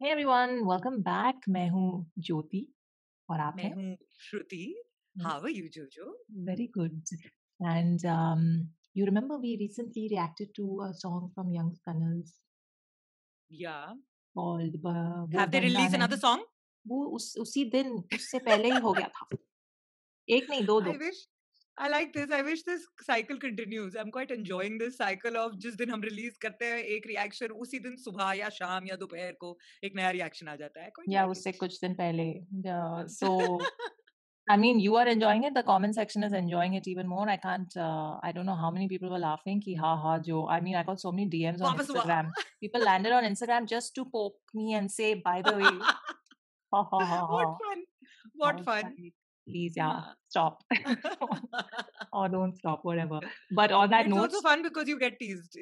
Hey everyone, welcome back. मैं हूँ ज्योति और आप मैं हूँ Shruti Hmm. How are you जोजो very good. And um, you remember we recently reacted to a song from Young Gunners या called वो हैव दे बंदा रिलीज़ अनदर वो उस उसी दिन उससे पहले ही हो गया था एक नहीं दो दो I like this. I wish this cycle continues. I'm quite enjoying this cycle of जिस दिन हम रिलीज करते हैं एक रिएक्शन उसी दिन सुबह या शाम या दोपहर को एक नया रिएक्शन आ जाता है. I quite या like उससे it. कुछ दिन पहले Yeah, so I mean, you are enjoying it. The comment section is enjoying it even more. I can't. Uh, I don't know how many people were laughing. Ki ha ha jo. I mean, I got so many DMs on वापस हुआ. Instagram. People landed on Instagram just to poke me and say, by the way, ha ha ha ha. what fun. What I was fun. like, please, yeah, stop or don't stop, whatever. But on that it's note, it's also fun because you get teased.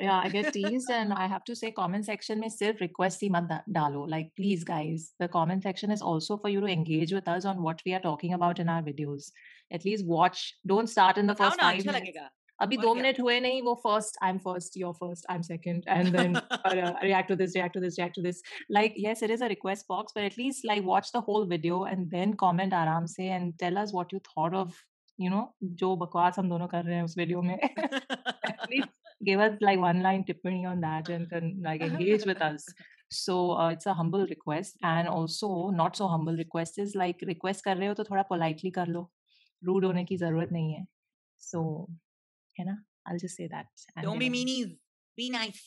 yeah, I get teased, and I have to say, comment section mein sirf request hi mat dalo. Like, please, guys, the comment section is also for you to engage with us on what we are talking about in our videos. At least watch. Don't start in the first five minutes. अभी दो minute हुए नहीं वो first I am first your first I am second and then react to this react to this react to this like yes it is a request box but at least like watch the whole video and then comment आराम से and tell us what you thought of you know जो बकवास हम दोनों कर रहे हैं उस वीडियो में. Give us like one line टिप्पणी on that and like engage with us so it's a humble request and also not so humble request is like request कर रहे हो तो थोड़ा पोलाइटली कर लो. रूड होने की ज़रूरत नहीं है. So so, you know i'll just say that. And don't be meanies be nice.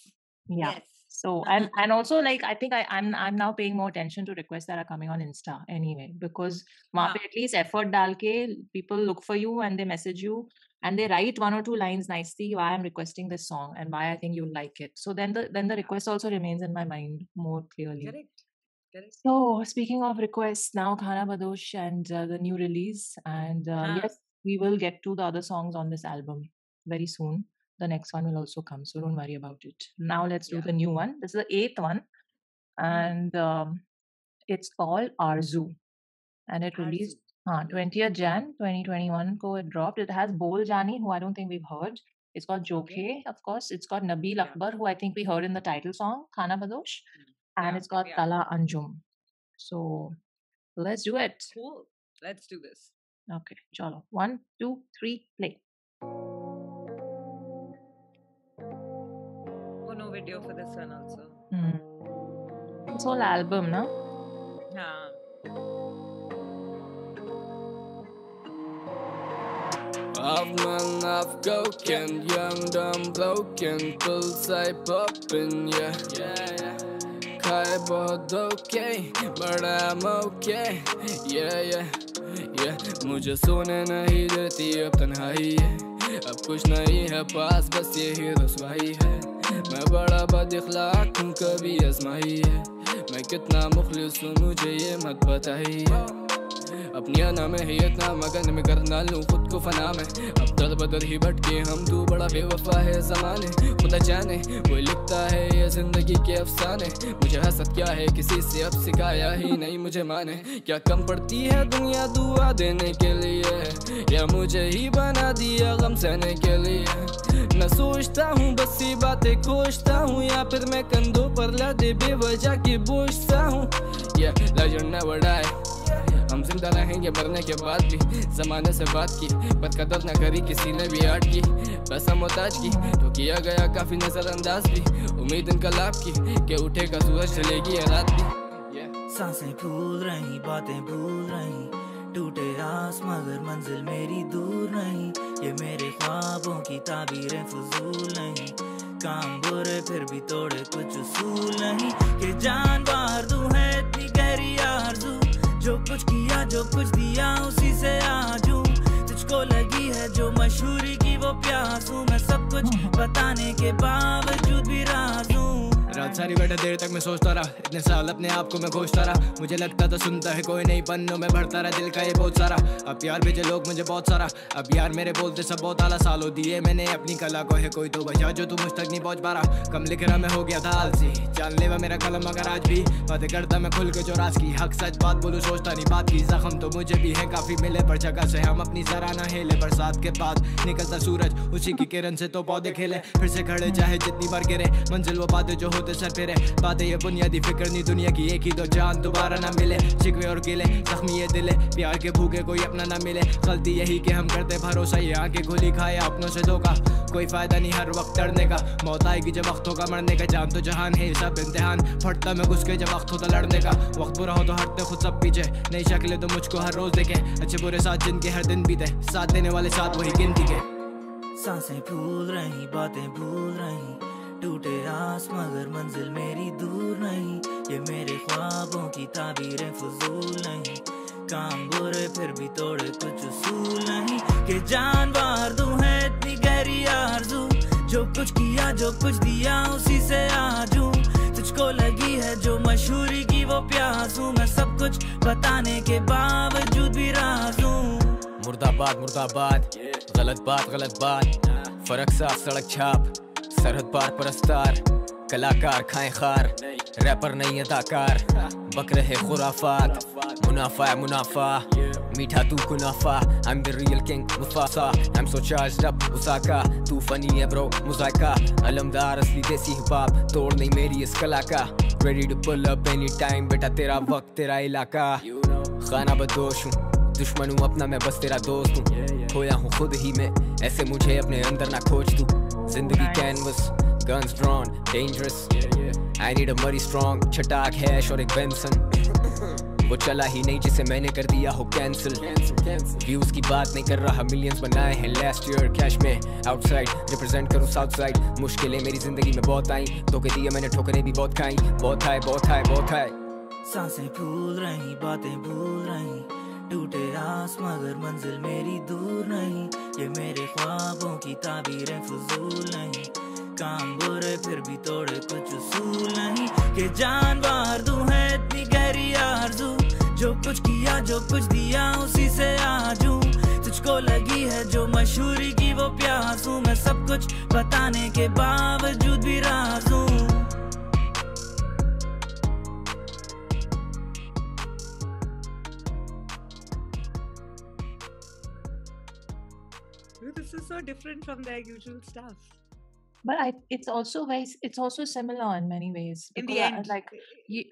Yeah. Yes. so uh-huh. and and also like i think i i'm i'm now paying more attention to requests that are coming on insta anyway because wow. at least effort dalke people look for you and they message you and they write one or two lines nicely why i'm requesting this song and why i think you'll like it. So then the then the request also remains in my mind more clearly. Correct. So speaking of requests, now Khana Badosh and uh, the new release, and uh, uh-huh. yes, we will get to the other songs on this album very soon the next one will also come so don't worry about it. Now let's do Yeah. the new one. This is the eighth one and um, it's called arzu and it released uh, 20th jan 2021 ko it dropped. It has Boljani who i don't think we've heard. It's got Jokhay Okay. of course. It's got Nabeel Yeah. akbar who i think we heard in the title song khana badosh and Yeah, it's got yeah. Talha Anjum. So let's do it. Cool. Let's do this. okay. Chalo. One two three play video for this one also. Hmm. This whole album, no? हाँ. Half man, half cocaine, young, dumb, broken, bullseye popping, yeah, yeah, yeah. खाए बहुत okay, but I'm okay, yeah, yeah, yeah. मुझे सोने नहीं देती अब तन्हाई है, अब कुछ नहीं है पास बस यही रसवाई है. تخلعك من كابي اسمعي ما كتنا مخلص ونجي ما تبتعي अपनी अना में ही इतना मगन, में करना लूँ, खुद को फना में। अब दर बदर ही भटके, हम तू बड़ा बेवफा है जमाने। खुदा जाने वो लिखता है ये ज़िंदगी के अफसाने। मुझे हसद क्या है, किसी से अब सिखाया ही नहीं मुझे माने। क्या कम पड़ती है दुनिया दुआ देने के लिए? या मुझे ही बना दिया गम सहने के लिए? मैं सोचता हूँ बस ये बातें खोजता हूँ, या फिर मैं कंधों पर लदे बेवजह की बोझता हूँ। ये never die. हम ज़िंदा रहेंगे मरने के बाद भी। जमाने से बात की पर कदर न करी किसी ने भी आट की। बस हम मोहताज की तो किया गया काफ़ी नजरअंदाज भी। उम्मीद इनकलाब की, कि उठेगा सूरज, चलेगी रात भी। साँसें फूल रही, बातें भूल रही। टूटे आस, मगर मंजिल मेरी दूर नहीं। ये मेरे ख्वाबों की ताबीरें फजूल नहीं। काम बुरे, फिर भी तोड़े कुछ उसूल नहीं। कि जान बाहर दूँ है, इतनी गहरी आरज़ू। जो कुछ किया जो कुछ दिया उसी से आजू तुझको लगी है जो मशहूरी की वो प्यासू हूँ। मैं सब कुछ बताने के बावजूद भी राज रात सारी बैठा देर तक मैं सोचता रहा। इतने साल अपने आप को मैं खोजता रहा। मुझे लगता था सुनता है कोई नहीं, पन्नों में भरता रहा, दिल का ये बहुत सारा। अब यार भेजे लोग मुझे बहुत सारा। अब यार मेरे बोलते सब बहुत आला सालों दिए मैंने अपनी कला को है कोई तो बचा जो तू मुझ तक नहीं पहुँच पा रहा। कम लिख रहा मैं हो गया था आलसी। जानने वा मेरा कलम मगर आज भी बातें करता मैं खुल के जो राज की हक, सच बात बोलूँ, सोचता नहीं बात की। जख्म तो मुझे भी है, काफ़ी मिले पर जगह से हम अपनी सराहना हेले। बरसात के बाद निकलता सूरज, उसी की किरण से तो पौधे खेले। फिर से खड़े चाहे जितनी बार गिरे, मंजिल वो बातें जो होते मेरे सर रहे बातें ये बुनियादी फ़िक्र नहीं, दुनिया की एक ही दो जान दोबारा ना मिले। शिकवे और गिले जख्मी ये दिले, प्यार के भूखे कोई अपना ना मिले। गलती यही कि हम करते भरोसा, ये आगे गोली खाए अपनों से धोखा। कोई फ़ायदा नहीं हर वक्त डरने का, मौत आएगी जब वक्त होगा मरने का। जान तो जहान है सब इम्तिहान, फटता मैं घुस के जब वक्त होता लड़ने का। वक्त बुरा हो तो हटते खुद सब पीछे, नई शक्लें तो मुझको हर रोज देखे। अच्छे बुरे साथ जिनके हर दिन बीते, साथ देने वाले साथ वही गिनती के। साँसें फूल रही, बातें भूल रही टूटे आस मगर मंजिल मेरी दूर नहीं। ये मेरे ख्वाबों की ताबीरें फजूल नहीं। काम बुरे फिर भी तोड़े कुछ उसूल नहीं। कि जान बाहर दूँ है इतनी गहरी आरज़ू। जो कुछ किया जो कुछ दिया उसी से आजू तुझको लगी है जो मशहूरी की वो प्यास हूँ। मैं सब कुछ बताने के बावजूद भी राजू मुर्दाबाद मुर्दाबाद। गलत बात गलत बात। फ़र्क साफ़ सड़क छाप। सरहद पार परस्तार, कलाकार खाए खार रैपर नहीं अदाकार, बक रहे खुराफात, मुनाफा है मुनाफा, मीठा तू कुनाफा, I'm the real king Mufasa I'm so charged up उसाका तू फनी है ब्रो मुजाका अलमदार असली देसी हिप हॉप तोड़ नहीं मेरी इस कला का, ready to pull up anytime, बेटा तेरा वक्त, तेरा इलाका, खाना बदोश हूँ, दुश्मन हूँ, अपना मैं बस तेरा दोस्त हूँ, खोया हूँ खुद ही मैं, ऐसे मुझे अपने अंदर ना खोज तू। ज़िंदगी canvas guns drawn dangerous. I need a muddy strong छटाक हैश और एक बेंसन वो चला ही नहीं जिसे मैंने कर दिया हो कैंसिल व्यूज़ की बात नहीं कर रहा मिलियंस बनाए हैं लास्ट ईयर कैश में आउटसाइड रिप्रेजेंट करूँ साउथ साइड मुश्किलें मेरी ज़िंदगी में बहुत आई धोखे दिए मैंने ठोकरें भी बहुत खाई. बहुत खाए बहुत खाए बहुत खाए साँसें फूल रही बातें भूल रही. टूटे आस मगर मंजिल मेरी मेरे ख्वाबों की ताबीरें फजूल नहीं। काम बुरे फिर भी तोड़े कुछ उसूल नहीं। कि जान बाहर दूँ है, इतनी गहरी आरज़ू। जो कुछ किया, जो कुछ दिया, उसी से आजू। तुझको लगी है जो मशहूरी की वो प्यास मैं सब कुछ बताने के बावजूद भी Raju. This is so different from their usual stuff. But I, it's also very, it's also similar in many ways. In the end, like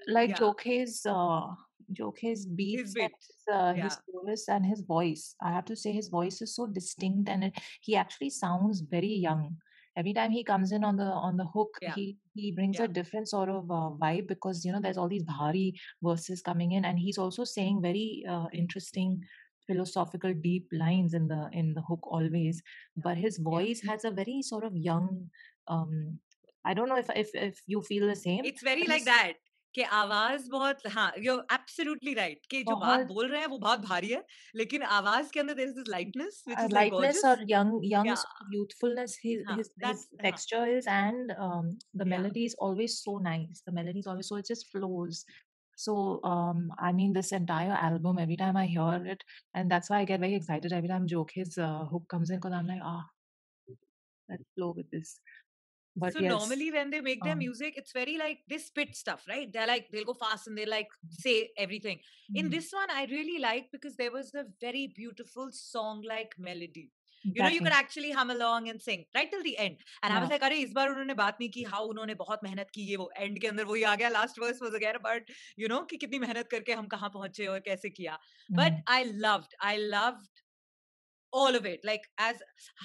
like yeah. Jokhay's, uh, Jokhay's beats, his, uh, yeah. his chorus and his voice. I have to say, his voice is so distinct, and it, he actually sounds very young. Every time he comes in on the on the hook, Yeah. he he brings Yeah. a different sort of uh, vibe because you know there's all these bhari verses coming in, and he's also saying very uh, interesting philosophical deep lines in the in the hook always but his voice has a very sort of young um i don't know if if if you feel the same It's very but like his- that. कि आवाज बहुत हाँ you're absolutely right कि जो बात बहुत बोल रहे हैं वो बहुत भारी है लेकिन आवाज के अंदर there is this lightness which uh, is like lightness gorgeous or young young yeah sort of youthfulness his हाँ his, his that's हाँ texture is and um the yeah melody is always so nice the melody is always so it just flows so um i mean this entire album every time i hear it and that's why i get very excited every time Jokhay's uh, hook comes in because i'm like ah let's flow with this but So yes normally when they make their um music, it's very like they spit stuff, right? They're like they'll go fast and they like say everything. In mm, this one, I really like because there was a very beautiful song-like melody. You know, you could exactly actually hum along and sing right till the end. And I was yeah like, अरे इस बार उन्होंने बात नहीं की how उन्होंने बहुत मेहनत की ये वो end के अंदर वही आ गया last verse was again about you know कि कितनी मेहनत करके हम कहाँ पहुंचे और कैसे किया. But mm. I loved, I loved all of it like as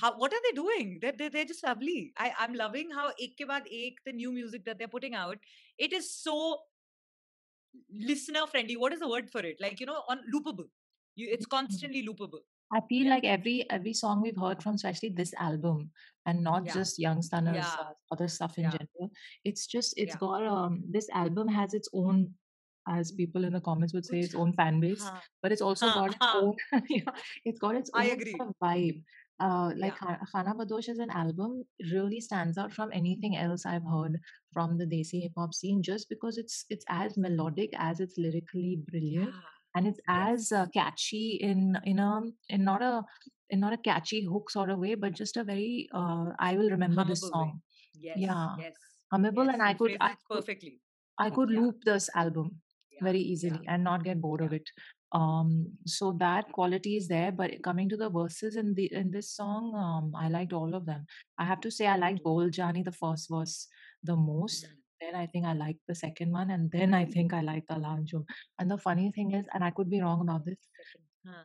how what are they doing they're, they're, they're just lovely I, i'm loving how ek ke baad ek the new music that they're putting out it is so listener friendly what is the word for it like you know on loopable you, it's Mm. constantly loopable I feel yeah. like every every song we've heard from, especially this album, and not yeah. just Young Stunner's yeah. other stuff in general. It's just it's got um this album has its own, as people in the comments would say, its own fan base, Huh. but it's also huh. got its own. it's got its I own agree. Sort of vibe. Uh, like yeah. Khana Badosh as an album really stands out from anything else I've heard from the Desi hip hop scene, just because it's it's as melodic as it's lyrically brilliant. Yeah and it's as uh, catchy in in a in not a in not a catchy hook sort of way but just a very uh, i will remember this hummable song. Yes, yeah. yes, hummable yes. and i could i perfectly. i could Yeah, loop this album yeah, very yeah, easily and not get bored of it. Um so that quality is there but coming to the verses in the in this song um i liked all of them. I have to say i liked Mm, Boljani the first verse the most. Mm, then I think I liked the second one, and then I think I liked Talha Anjum. And the funny thing is, and I could be wrong about this, Huh.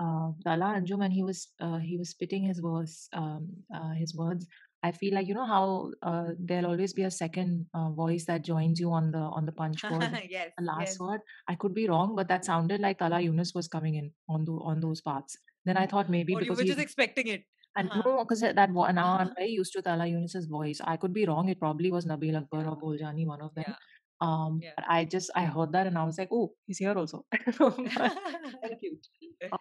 uh, Talha Anjum, when he was uh, he was spitting his words, um, uh, his words. I feel like you know how uh, there'll always be a second uh, voice that joins you on the on the punch word, yes, the last yes. word. I could be wrong, but that sounded like Talhah Yunus was coming in on the on those parts. Then I thought maybe Or you because were he's just expecting it. And no, because that one now I'm very used to Talhah Yunus's voice. I could be wrong. It probably was Nabeel Akbar or Boljani, one of them. Yeah. Um, Yeah. but I just I heard that and I was like, oh, he's here also. Thank you.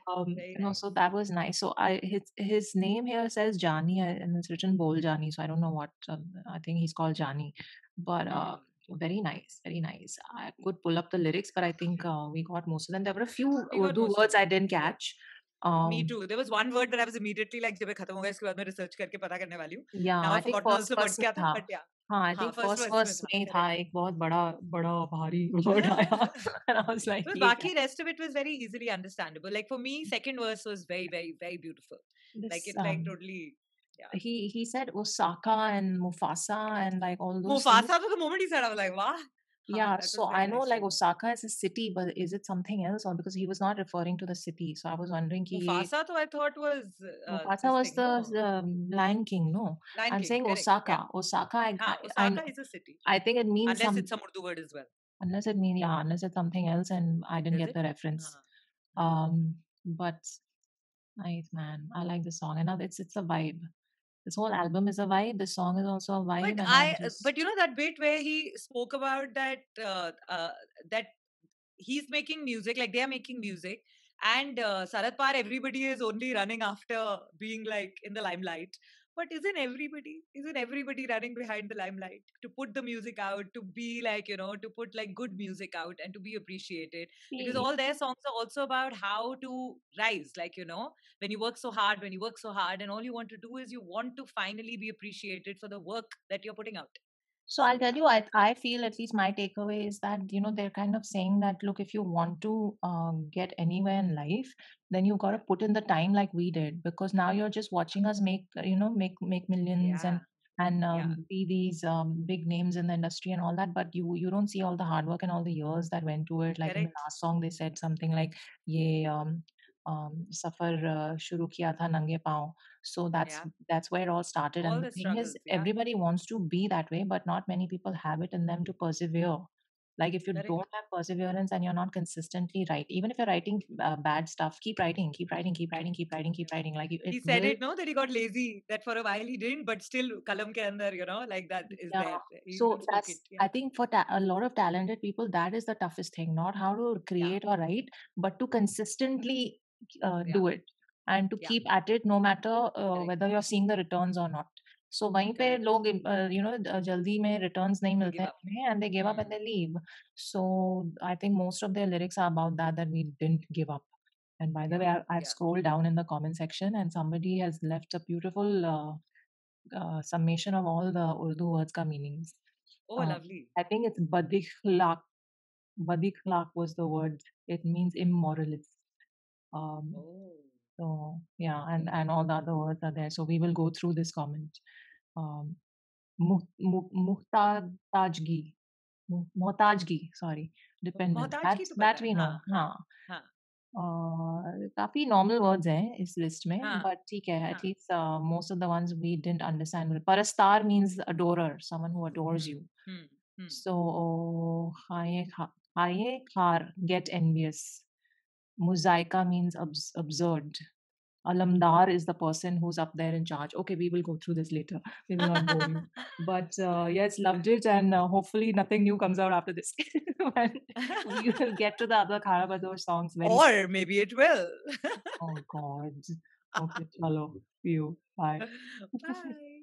Um, Very no, so that was nice. So I his his name here says Jani uh, and it's written Boljani. So I don't know what um, I think he's called Jani, but uh, Mm. very nice, very nice. I could pull up the lyrics, but I think uh, we got most of them. There were a few Urdu words I didn't catch. Me Um, too. There was one word that I was immediately like जब ये खत्म होगा इसके बाद मैं research करके पता करने वाली हूँ. yeah, Now I I've think forgotten first also word first क्या में था था. but yeah. हाँ, I हाँ think first first verse verse में था में ही था correct. एक बहुत बड़ा बड़ा भारी word आया and I was like But ये क्या बाकी rest of it was very easily understandable. Like for me, second verse was very very very beautiful. Like this it like um totally. Yeah. he he said Osaka and Mufasa and like all those things. Mufasa to the moment he said, I was like, wow. yeah, so I know like. Osaka is a city, but is it something else or because he was not referring to the city? So I was wondering ये Mufasa, though I thought was uh, Mufasa was the no? um, Lion King, no? Lion I'm King, saying correct. Osaka. Osaka, I, Haan, I, I Osaka is a city. I think it means Unless some it's some Urdu word as well. unless it means yeah, unless it's something else and I didn't Is get it? the reference. Haan. Um, but nice man, I like the song, and it's it's a vibe. This whole album is a vibe. The song is also a vibe, But I uh, but you know that bit where he spoke about that, uh, uh, that he's making music, like they are making music, and uh, Sarat Par, everybody is only running after being like in the limelight. But isn't everybody, isn't everybody running behind the limelight to put the music out, to be like, you know, to put like good music out and to be appreciated? Because all their songs are also about how to rise, like, you know, when you work so hard, when you work so hard, and all you want to do is you want to finally be appreciated for the work that you're putting out. So I'll tell you, I I feel at least my takeaway is that you know they're kind of saying that look, if you want to um, get anywhere in life, then you've got to put in the time like we did because now you're just watching us make uh, you know make make millions and Yeah. and Yeah. um, be these um, big names in the industry and all that, but you you don't see all the hard work and all the years that went to it. Like in the last song, they said something like "ये um, um, सफर uh, शुरू किया था नंगे पाँव." So that's Yeah. that's where it all started. All And the the thing is, struggles. Yeah. everybody wants to be that way, but not many people have it in them to persevere. Like if you Correct. don't have perseverance and you're not consistently right, even if you're writing uh, bad stuff, keep writing, keep writing, keep writing, keep writing, keep writing. Like you- He it said will. it, no, that he got lazy, that for a while he didn't, but still kalam ke andar, you know, like that is Yeah. there. He So even spoke that's it. Yeah. I think for ta- a lot of talented people, that is the toughest thing. Not how to create or write, but to consistently uh, Yeah. do it and to Yeah. keep at it, no matter uh, Correct. whether you're seeing the returns or not. So वहीं पे Correct. लोग uh, you know uh, जल्दी में returns नहीं They मिलते give हैं up. उन्हें and they give up and Hmm. they leave. So I think most of their lyrics are about that that we didn't give up. And by the Yeah. way, I, I've Yeah. scrolled down in the comment section and somebody has left a beautiful uh, uh, summation of all the Urdu words ka meanings. Oh, Uh, lovely. I think it's badikhlaq. Badikhlaq was the word. It means immoralist. Um, Oh. so yeah, and and all the other words are there. So we will go through this comment. Um, mu- mu- muhtajgi, Mu- muhtajgi. Sorry, dependent. मोहताज की That's तो पता that है we know. हाँ हाँ. हाँ Uh, काफी normal words हैं इस list में, हाँ but ठीक है. At हाँ least uh, most of the ones we didn't understand. Parastar means adorer, someone who adores hmm you. hmm hmm Muzaika means abs- absurd. Alamdar is the person who's up there in charge. Okay, we will go through this later. We will not bore you. But uh, yes, loved it, and uh, hopefully nothing new comes out after this. we will get to the other Khanabadosh songs very soon. or maybe it will Oh God. Okay, chalo. You. Bye. bye